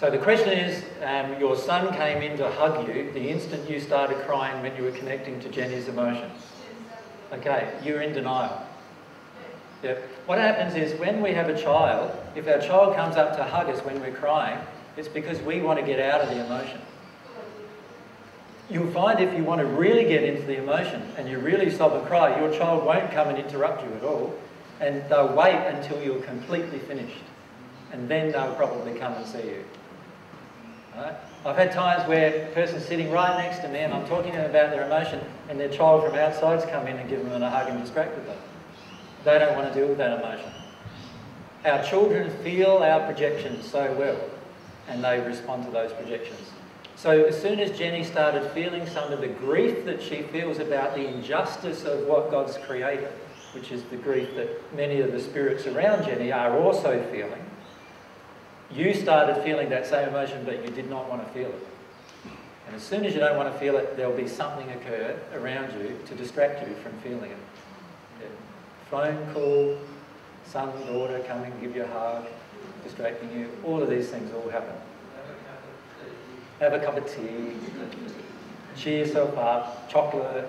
So the question is, um, your son came in to hug you the instant you started crying when you were connecting to Jenny's emotion. Okay, you're in denial. Yep. What happens is when we have a child, if our child comes up to hug us when we're crying, it's because we want to get out of the emotion. You'll find if you want to really get into the emotion and you really sob and cry, your child won't come and interrupt you at all, and they'll wait until you're completely finished, and then they'll probably come and see you. Right? I've had times where a person's sitting right next to me and I'm talking to them about their emotion, and their child from outside's come in and given them a hug and distracted them. They don't want to deal with that emotion. Our children feel our projections so well, and they respond to those projections. So as soon as Jenny started feeling some of the grief that she feels about the injustice of what God's created, which is the grief that many of the spirits around Jenny are also feeling, you started feeling that same emotion, but you did not want to feel it. And as soon as you don't want to feel it, there'll be something occur around you to distract you from feeling it. Yeah. Phone call, son, daughter coming, give you a hug, distracting you. All of these things all happen have a cup of tea, cheer yourself up, chocolate.